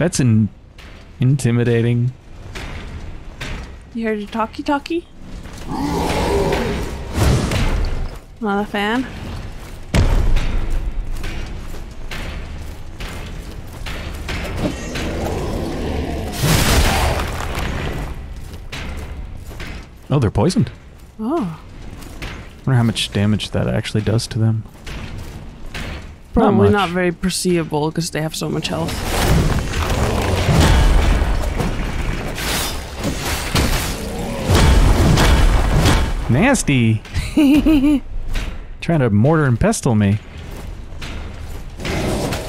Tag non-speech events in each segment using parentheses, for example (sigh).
That's in intimidating. You heard your talkie talkie? Not a fan? Oh, they're poisoned. Oh. wonder how much damage that actually does to them. Probably much. not, very perceivable because they have so much health. Nasty. (laughs) Trying to mortar and pestle me.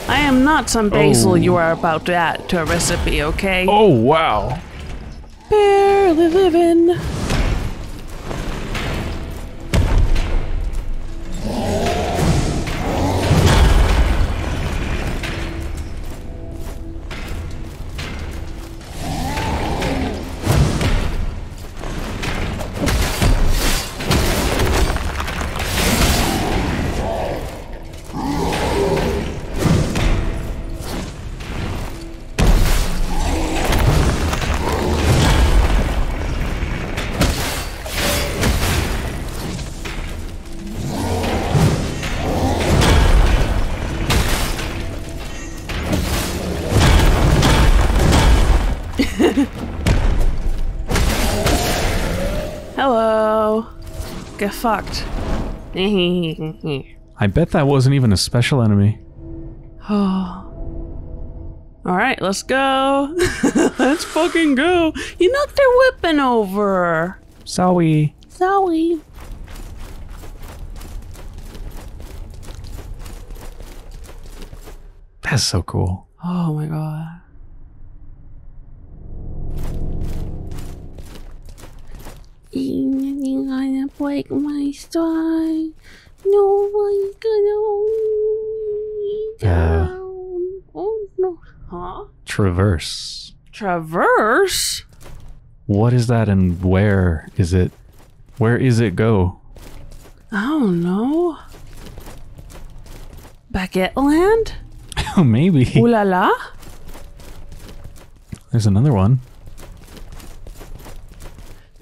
I am not some basil Oh. you are about to add to a recipe, okay? Oh wow. Barely living. Fucked. (laughs) I bet that wasn't even a special enemy. Oh. (sighs) All right, let's go. (laughs) let's fucking go. You knocked their weapon over. Sorry. Sorry. That's so cool. Oh my god. You're gonna break my stride. No one's gonna hold down. Oh no. Huh? Traverse. Traverse? What is that and where is it? Where is it go? I don't know. Baguette Land? Oh, (laughs) maybe. Ooh la la? There's another one.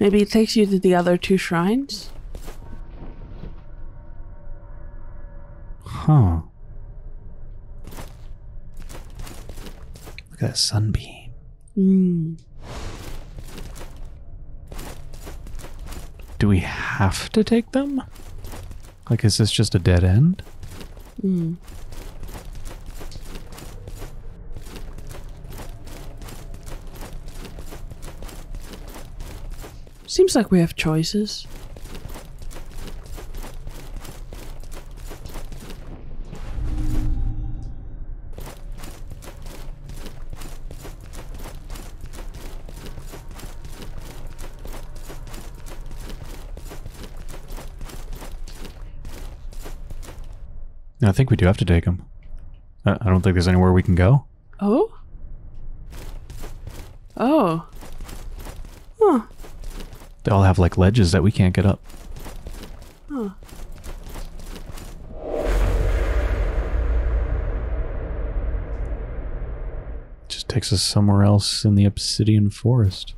Maybe it takes you to the other two shrines? Huh. Look at that sunbeam. Hmm. Do we have to take them? Like, is this just a dead end? Hmm. Seems like we have choices. I think we do have to take. I, I don't think there's anywhere we can go. Oh? Oh. Huh. They all have like ledges that we can't get up. Huh. Just takes us somewhere else in the obsidian forest.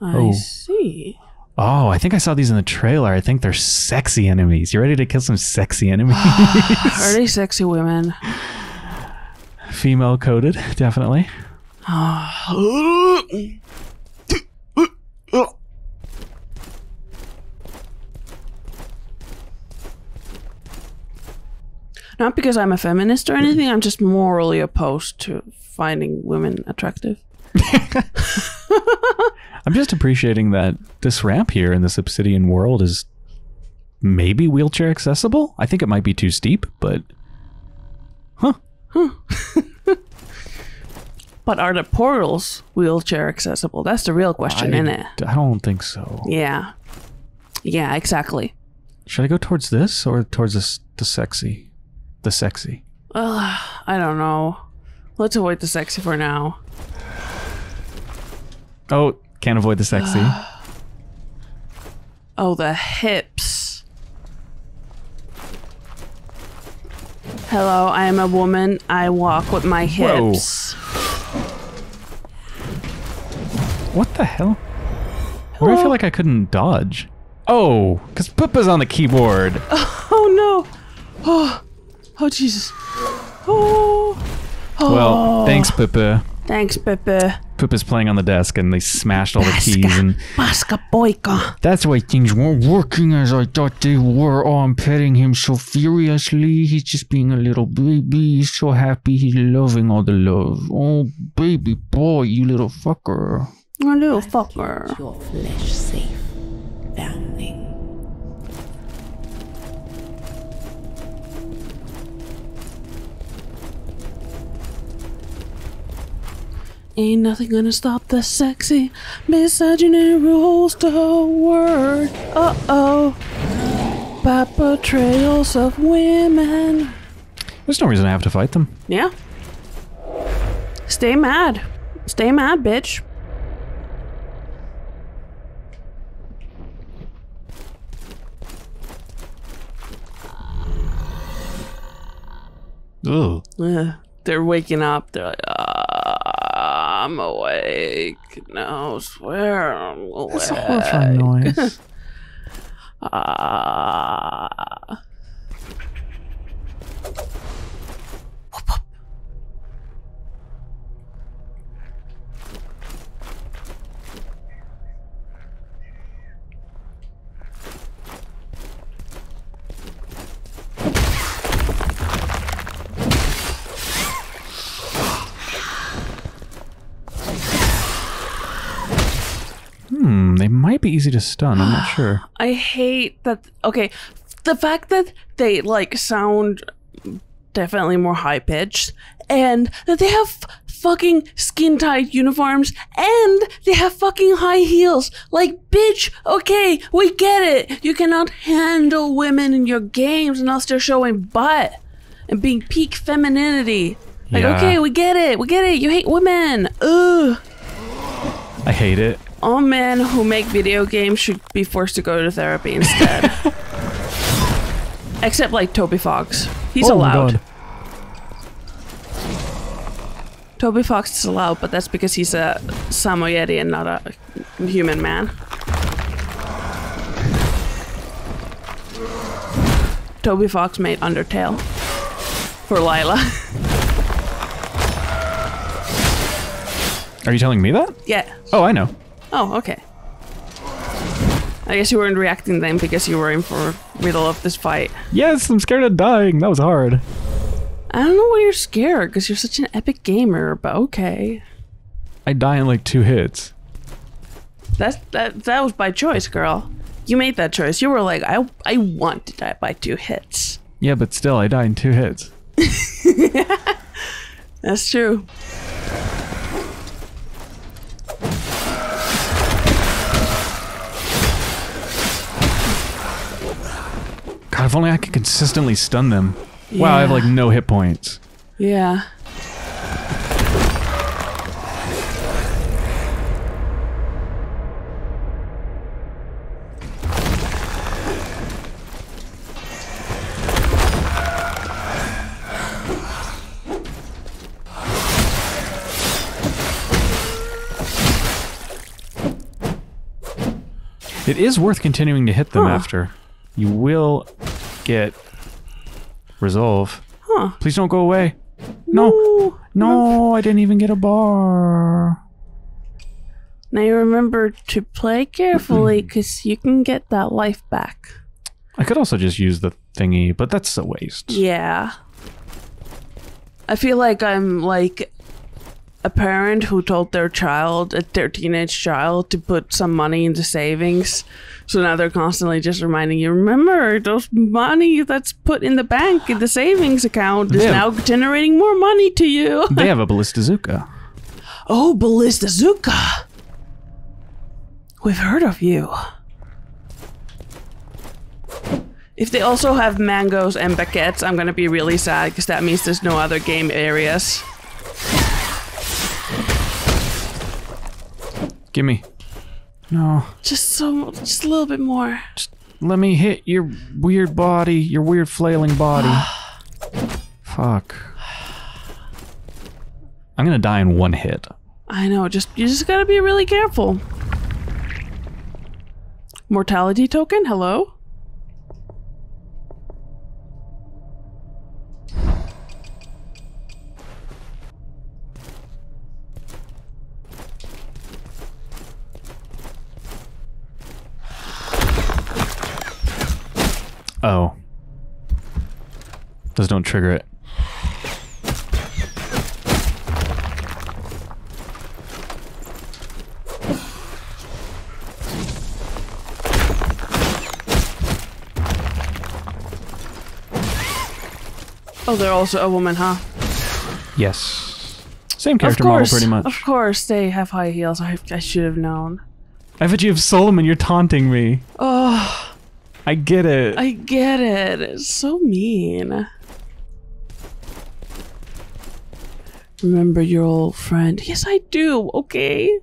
I Oh. see. Oh, I think I saw these in the trailer. I think they're sexy enemies. You ready to kill some sexy enemies? (sighs) Are they sexy women? Female coded, definitely. (gasps) (gasps) (gasps) Not because I'm a feminist or anything, I'm just morally opposed to finding women attractive. (laughs) I'm just appreciating that this ramp here in this obsidian world is maybe wheelchair accessible. I think it might be too steep, but huh? (laughs) But are the portals wheelchair accessible? That's the real question, I, isn't it? I don't think so. Yeah. Yeah, exactly. Should I go towards this or towards this, the sexy? The sexy. Ugh, I don't know. Let's avoid the sexy for now. Oh, can't avoid the sexy. (sighs) Oh, the hips. Hello, I am a woman. I walk with my hips. Whoa. What the hell? Why do I feel like I couldn't dodge? Oh, because Pippa's on the keyboard. (laughs) Oh no! Oh, oh Jesus! Oh, oh. Well, thanks, Pippa. Thanks, Pepe. Pippa's playing on the desk and they smashed all the keys and Paska boika. That's why things weren't working as I thought they were. Oh, I'm petting him so furiously. He's just being a little baby. He's so happy. He's loving all the love. Oh, baby boy, you little fucker. A little fucker. your flesh safe, foundling. Ain't nothing gonna stop the sexy misogyny rules the word. Uh oh. Bad portrayals of women. there's no reason I have to fight them. Yeah. Stay mad. Stay mad, bitch. Ugh. Ugh. They're waking up. They're like, ah, I'm awake. No, swear I'm awake. That's a horrifying noise. (laughs) Ah. Hmm, be easy to stun. I'm not sure. (gasps) I hate that. Okay, the fact that they like sound definitely more high pitched, and that they have fucking skin tight uniforms, and they have fucking high heels. Like, bitch, okay, we get it. You cannot handle women in your games unless they're showing butt and being peak femininity. Like, Yeah. okay, we get it. We get it. You hate women. Ugh. I hate it. All men who make video games should be forced to go to therapy instead. (laughs) Except like Toby Fox. He's Oh allowed. Toby Fox is allowed, but that's because he's a Samoyedi and not a human man. Toby Fox made Undertale for Lila. Are you telling me that? yeah. Oh, I know. Oh, okay. I guess you weren't reacting then because you were in for middle of this fight. Yes, I'm scared of dying. That was hard. I don't know why you're scared because you're such an epic gamer, but okay. I die in like two hits. That's that that was by choice, girl. You made that choice. You were like, I I want to die by two hits. Yeah, but still, I die in two hits. (laughs) That's true. God, if only I could consistently stun them. Wow, I have like no hit points. Yeah. It is worth continuing to hit them Huh. after. You will get resolve. Huh. Please don't go away. No. Ooh. No, I didn't even get a bar. Now you remember to play carefully (clears throat) because you can get that life back. I could also just use the thingy, but that's a waste. Yeah. I feel like I'm like a parent who told their child, a their teenage child, to put some money into savings. So now they're constantly just reminding you, remember, those money that's put in the bank in the savings account is Yeah. now generating more money to you. (laughs) They have a Ballistazooka. oh, Ballistazooka! We've heard of you. If they also have mangoes and baguettes, I'm gonna be really sad because that means there's no other game areas. Gimme. No. Just so, just a little bit more. Let me hit your weird body, your weird flailing body. (sighs) Fuck. I'm gonna die in one hit. I know. Just you just gotta be really careful. Mortality token. Hello. Oh. Those don't trigger it. Oh, they're also a woman, huh? Yes. Same Of character model, pretty much. Of course, they have high heels. I, I should have known. I bet you have Solomon. You're taunting me. Oh, I get it. I get it. It's so mean. Remember your old friend? Yes, I do. Okay.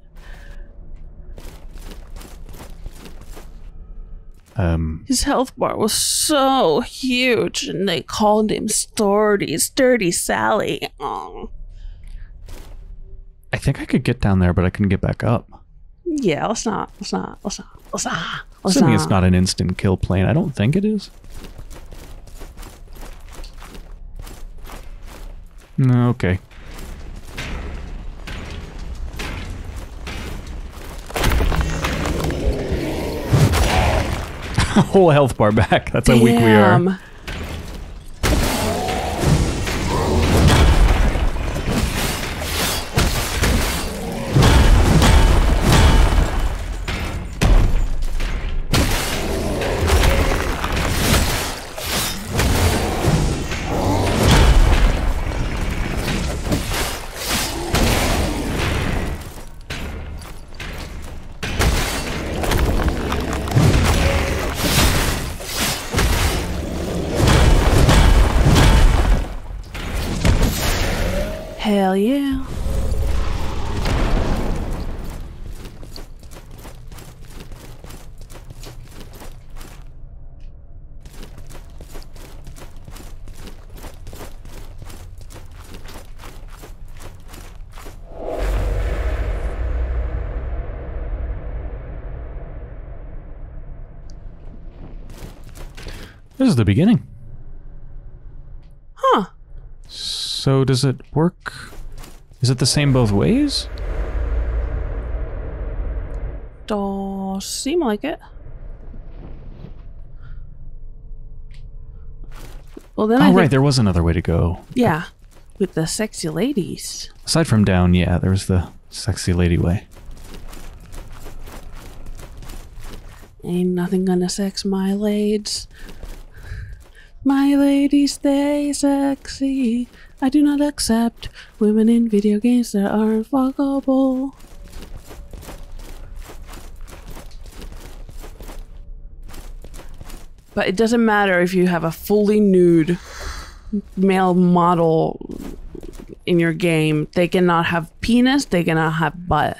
um. His health bar was so huge, and they called him Sturdy, Sturdy Sally. Oh, I think I could get down there, but I couldn't get back up. Yeah. Let's not. Let's not. Let's not. Let's not. Let's Assuming it's not an instant kill plane. I don't think it is. No, okay. (laughs) Whole health bar back. That's how weak we are. This is the beginning. Huh. So does it work? Is it the same both ways? Does seem like it. Well, then oh, I Oh, think, right. There was another way to go. yeah, with the sexy ladies. Aside from down, yeah, there was the sexy lady way. Ain't nothing gonna sex my lades. My ladies, stay sexy. I do not accept women in video games that aren't fuckable. But it doesn't matter if you have a fully nude male model in your game. They cannot have penis, they cannot have butt.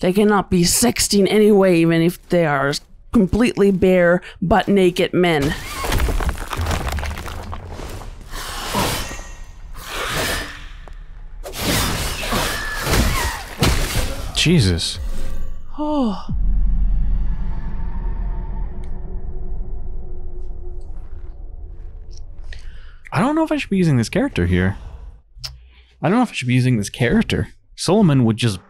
They cannot be 16 anyway, even if they are completely bare, butt naked men. Jesus. Oh. I don't know if I should be using this character here. I don't know if I should be using this character. Solomon would just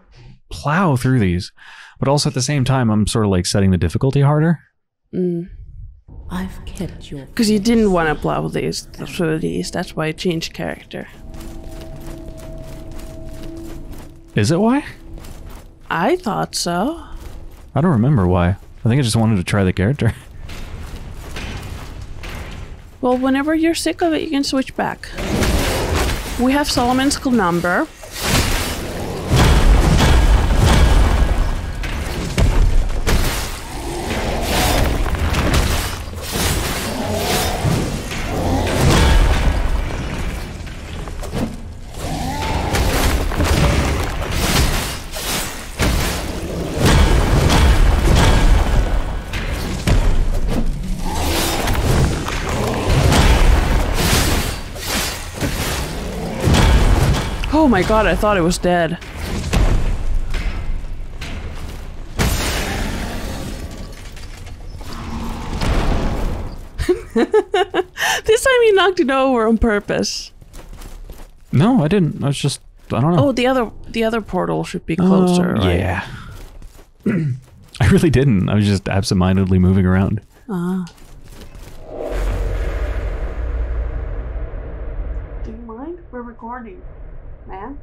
plow through these, but also at the same time, I'm sort of like setting the difficulty harder. Mm. I've kept your Because you didn't want to plow these through these. That's why I changed character. Is it why? I thought so. I don't remember why. I think I just wanted to try the character. (laughs) Well, whenever you're sick of it, you can switch back. We have Solomon's number. my god, I thought it was dead. (laughs) this time you knocked it over on purpose. No, I didn't. I was just I don't know. Oh, the other the other portal should be closer. Uh, right? Yeah. (clears throat) I really didn't. I was just absentmindedly moving around. Ah. Uh. Do you mind? We're recording man.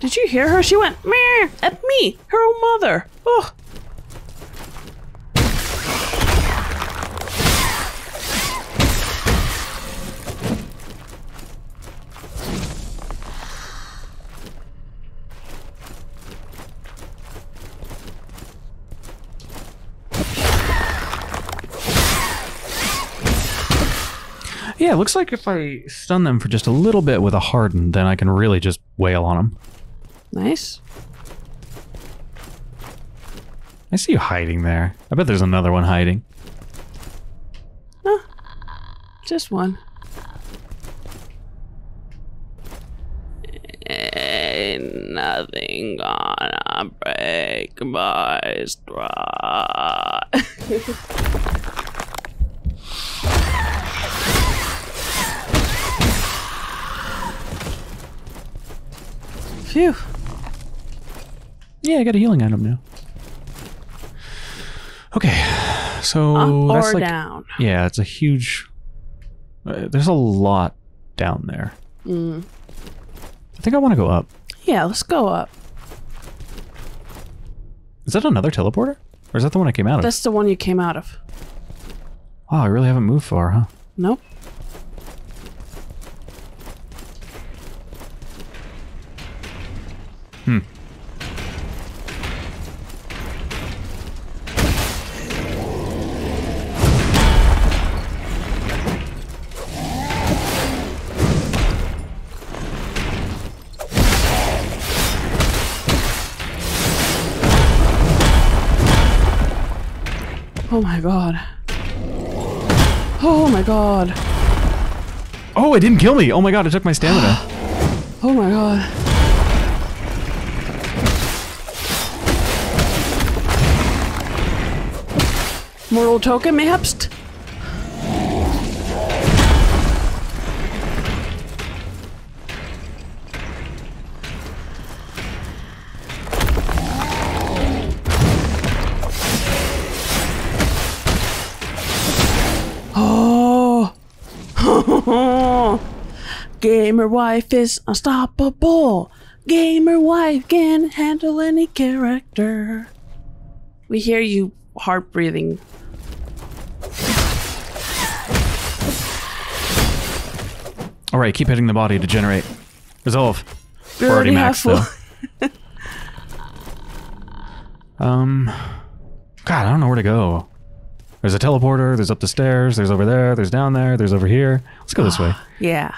Did you hear her? She went meh at me, her own mother. Oh. Yeah, it looks like if I stun them for just a little bit with a harden, then I can really just wail on them. Nice. I see you hiding there. I bet there's another one hiding. Huh. Just one. Ain't nothing gonna break my stride. (laughs) Phew. Yeah, I got a healing item now. Okay, so Up that's or like down? yeah, it's a huge. Uh, there's a lot down there. Mm. I think I want to go up. Yeah, let's go up. Is that another teleporter, or is that the one I came out of? That's the one you came out of. Wow, I really haven't moved far, huh? Nope. Hmm. Oh my god. Oh my god. Oh, it didn't kill me. Oh my god, it took my stamina. (gasps) Oh my god. Mortal token, mayhaps? Oh. (laughs) Gamer wife is unstoppable. Gamer wife can handle any character. We hear you heart breathing. All right, keep hitting the body to generate. Resolve. We're We're already already maxed though. (laughs) um, God, I don't know where to go. There's a teleporter. There's up the stairs. There's over there. There's down there. There's over here. Let's go this way. (sighs) Yeah.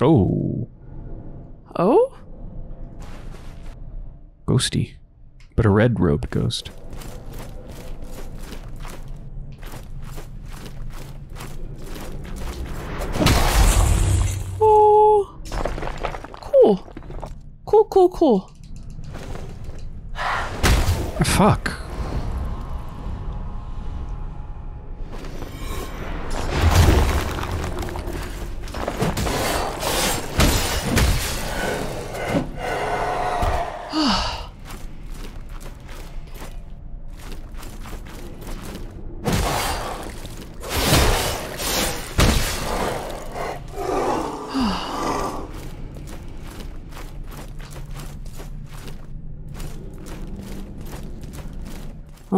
Oh, Oh? ghosty, but a red robed ghost. Oh. Cool. Cool, cool, cool. Fuck.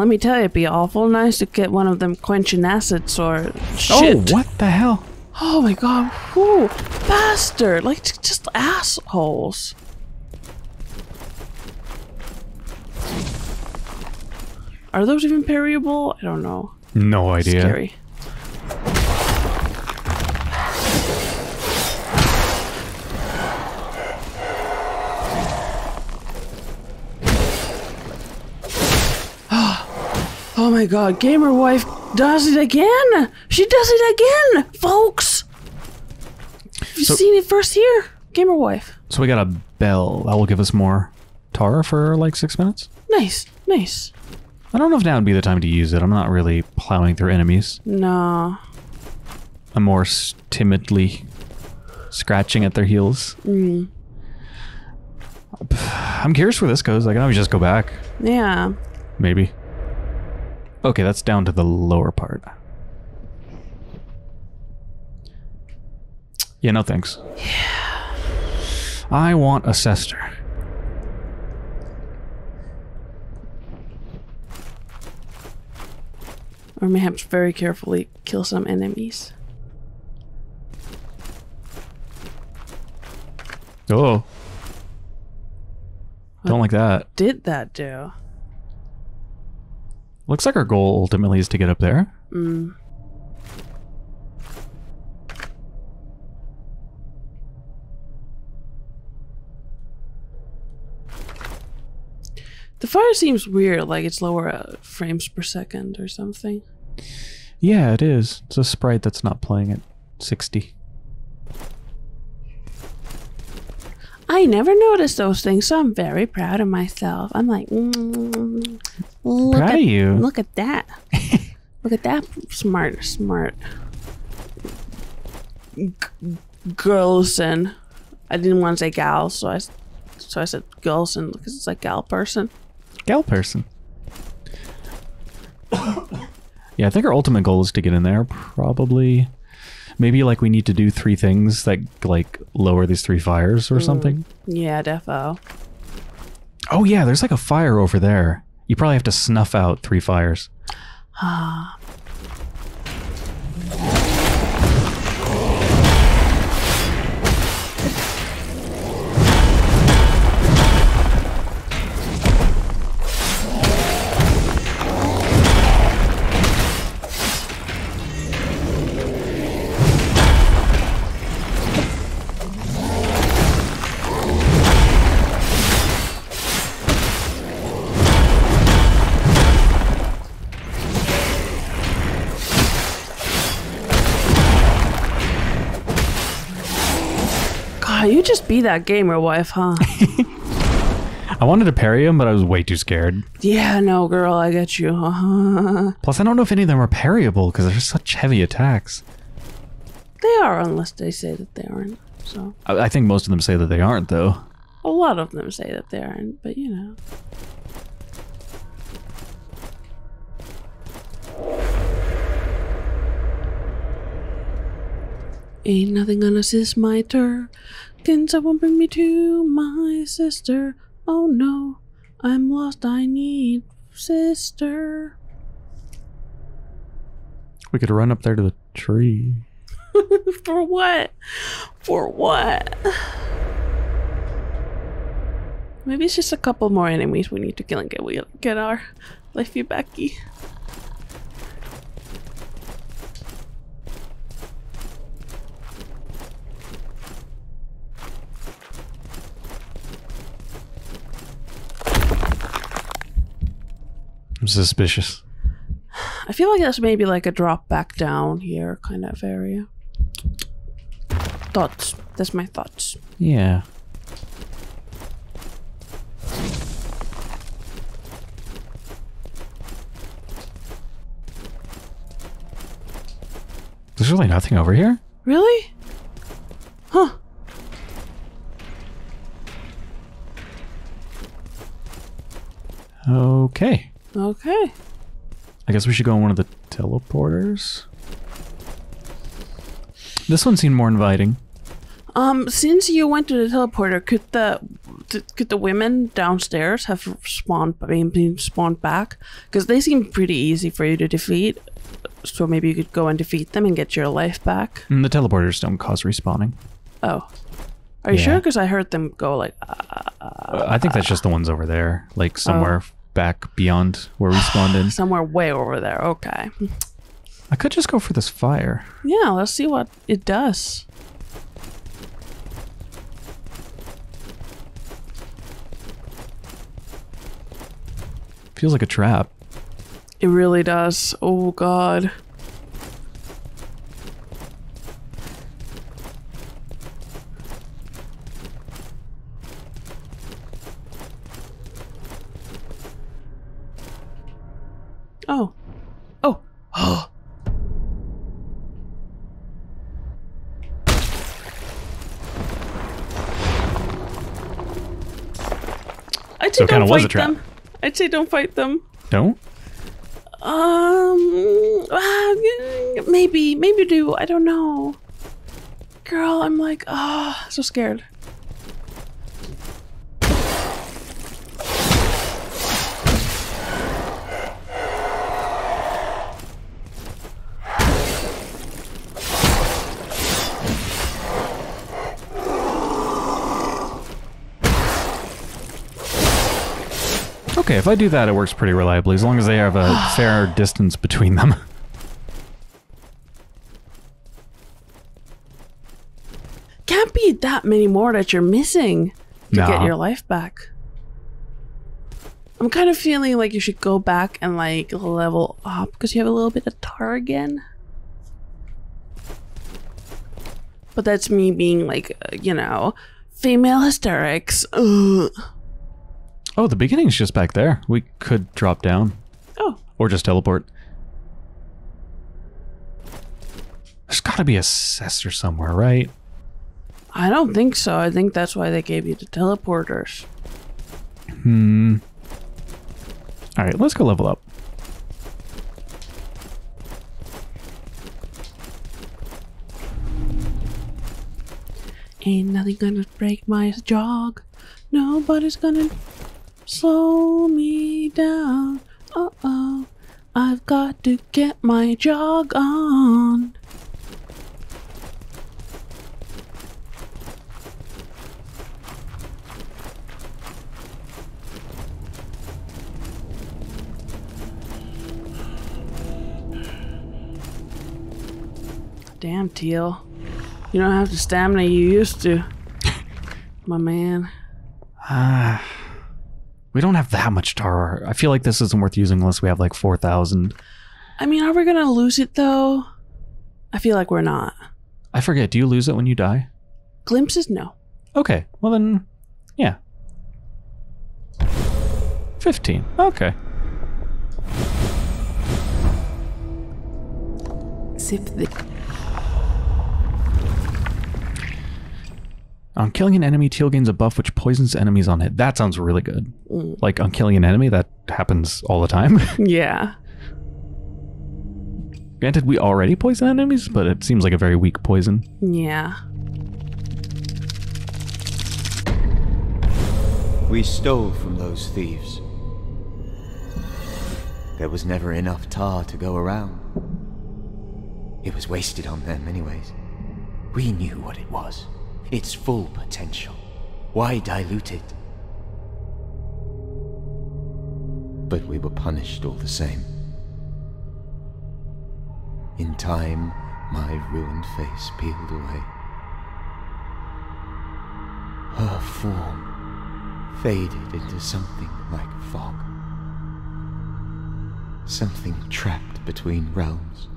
Let me tell you, it'd be awful nice to get one of them quenching acids or oh, shit. Oh, what the hell? Oh my god, whoo, bastard! Like just assholes. Are those even parryable? I don't know. No idea. Scary. My god, gamer wife does it again. She does it again, folks. You've So- seen it first here. Gamer wife. So we got a bell. That will give us more Tara for like six minutes. Nice, nice. I don't know if now would be the time to use it. I'm not really plowing through enemies. No. I'm more timidly scratching at their heels. Mm. I'm curious where this goes. I can always just go back. Yeah. Maybe. Okay, that's down to the lower part. Yeah, no thanks. Yeah. I want a Sester. Or perhaps very carefully kill some enemies. Oh. Don't like that. Did that do? Looks like our goal ultimately is to get up there. Mm. The fire seems weird, like it's lower uh, frames per second or something. Yeah, it is. It's a sprite that's not playing at 60. I never noticed those things, so I'm very proud of myself. I'm like, mm, look Proud at of you. look at that, (laughs) look at that smart, smart G- girlson. I didn't want to say gal, so I so I said girlson because it's like gal person. Gal person. (coughs) yeah, I think our ultimate goal is to get in there. Probably. Maybe like we need to do three things that like lower these three fires or hmm. something. Yeah, defo. Oh yeah, there's like a fire over there. You probably have to snuff out three fires. God, Ah, you just be that gamer wife, huh? (laughs) I wanted to parry him, but I was way too scared. yeah, no, girl, I get you. Uh-huh. Plus, I don't know if any of them are parryable because they're such heavy attacks. they are, unless they say that they aren't. So I, I think most of them say that they aren't, though. a lot of them say that they aren't, but you know. Ain't nothing gonna assist my tur. Can someone bring me to my sister? Oh no, I'm lost. I need sister. We could run up there to the tree. (laughs) For what? For what? Maybe it's just a couple more enemies we need to kill and get we get our lifey backy. I'm suspicious. I feel like that's maybe like a drop back down here kind of area. Thoughts. That's my thoughts. Yeah. There's really nothing over here? Really? Huh. Okay. Okay. I guess we should go on one of the teleporters. This one seemed more inviting. Um, since you went to the teleporter, could the could the women downstairs have spawned been, been spawned back? Because they seem pretty easy for you to defeat. So maybe you could go and defeat them and get your life back. Mm, The teleporters don't cause respawning. Oh, are you Yeah. sure? Because I heard them go like, uh, Uh, I think that's just the ones over there, like somewhere back beyond where we spawned in. (sighs) somewhere way over there. Okay. I could just go for this fire. Yeah, let's see what it does. Feels like a trap. It really does. Oh god. Oh. Oh. Oh. (gasps) I'd say So don't fight them. I'd say don't fight them. Don't? Um, uh, maybe, maybe do. I don't know. Girl, I'm like, ah, so scared. Okay, if I do that, it works pretty reliably, as long as they have a (sighs) fair distance between them. Can't be that many more that you're missing to get your life back. I'm kind of feeling like you should go back and like level up because you have a little bit of tar again. But that's me being like, uh, you know, female hysterics. Ugh. Oh, the beginning's just back there. We could drop down. Oh, Or just teleport. There's gotta be a Sester somewhere, right? I don't think so. I think that's why they gave you the teleporters. Hmm. Alright, let's go level up. Ain't nothing gonna break my jog. Nobody's gonna slow me down. Uh oh. I've got to get my jog on. Damn, Tiel. You don't have the stamina you used to. (laughs) My man. Ah. We don't have that much tar. I feel like this isn't worth using unless we have like 4,000. I mean, are we gonna lose it though? I feel like we're not. I forget, do you lose it when you die? Glimpses? No. Okay, well then, yeah. 15. Okay. Zip the On killing an enemy, Tiel gains a buff which poisons enemies on hit. That sounds really good. Mm. Like on killing an enemy, that happens all the time. (laughs) Yeah. Granted, we already poison enemies, but it seems like a very weak poison. Yeah. We stole from those thieves. There was never enough tar to go around. It was wasted on them, anyways. We knew what it was its full potential. Why dilute it? But we were punished all the same. In time, my ruined face peeled away. Her form faded into something like fog. Something trapped between realms.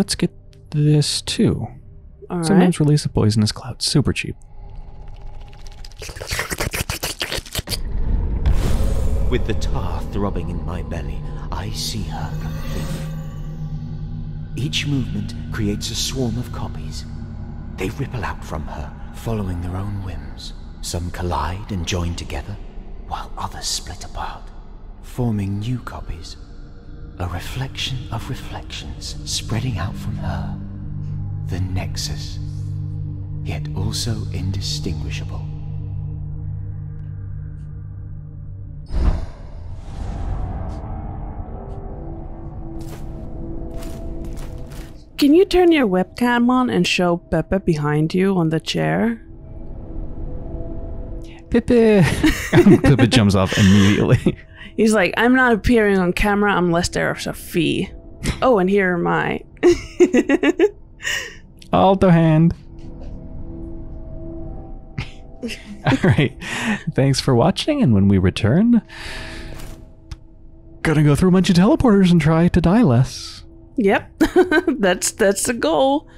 Let's get this too. All right. Sometimes release a poisonous cloud. Super cheap. With the tar throbbing in my belly, I see her completely. Each movement creates a swarm of copies. They ripple out from her, following their own whims. Some collide and join together, while others split apart, forming new copies. A reflection of reflections spreading out from her. The Nexus, yet also indistinguishable. Can you turn your webcam on and show Pepe behind you on the chair? Pippa! (laughs) (laughs) Pippa jumps off immediately. He's like, I'm not appearing on camera unless there's a fee. oh, and here am I. (laughs) Alto hand. (laughs) All right. Thanks for watching. And when we return, gonna go through a bunch of teleporters and try to die less. Yep. (laughs) that's that's the goal.